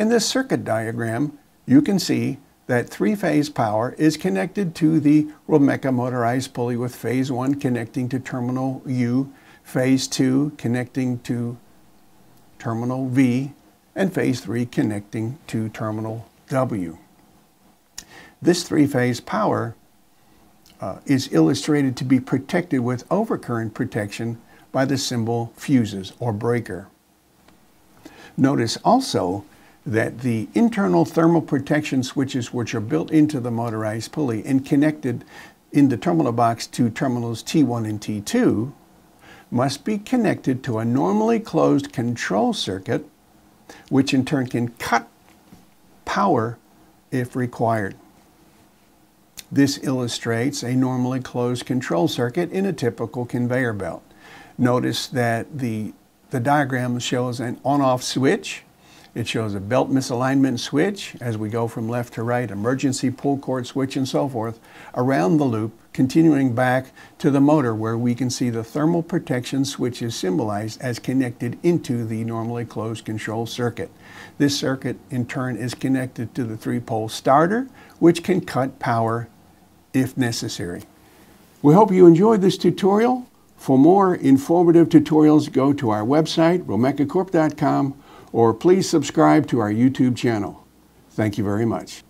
In this circuit diagram, you can see that three-phase power is connected to the Rulmeca motorized pulley with phase one connecting to terminal U, phase two connecting to terminal V, and phase three connecting to terminal W. This three-phase power uh, is illustrated to be protected with overcurrent protection by the symbol fuses or breaker. Notice also that the internal thermal protection switches which are built into the motorized pulley and connected in the terminal box to terminals T1 and T2 must be connected to a normally closed control circuit which in turn can cut power if required. This illustrates a normally closed control circuit in a typical conveyor belt. Notice that the, the diagram shows an on-off switch. It shows a belt misalignment switch as we go from left to right, emergency pull cord switch and so forth, around the loop, continuing back to the motor where we can see the thermal protection switch is symbolized as connected into the normally closed control circuit. This circuit in turn is connected to the three-pole starter, which can cut power if necessary. We hope you enjoyed this tutorial. For more informative tutorials, go to our website, rulmecacorp.com, or please subscribe to our YouTube channel. Thank you very much.